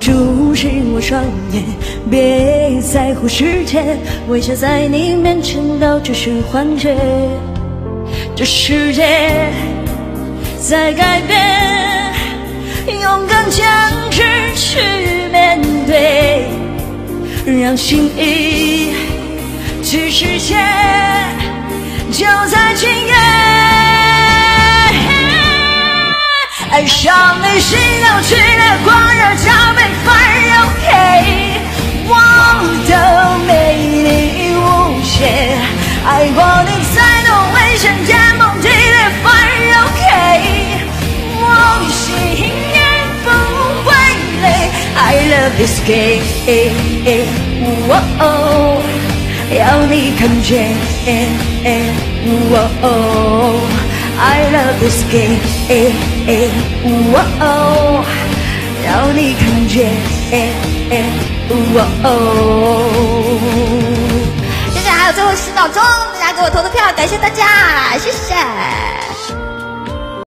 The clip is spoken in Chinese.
注视我双眼，别在乎时间，微笑在你面前都只是幻觉。这世界在改变，勇敢坚持去面对，让心意去实现，爱上你，心要去的狂热加倍翻涌，嘿，我的美丽无限，爱过你才懂危险，天崩地裂翻涌，嘿，我心也不会累。I love this game，哦，要你看见，哦。I love this game，让你看见。哦哦，接下来还有最后十秒钟，大家给我投投票，感谢大家，谢谢。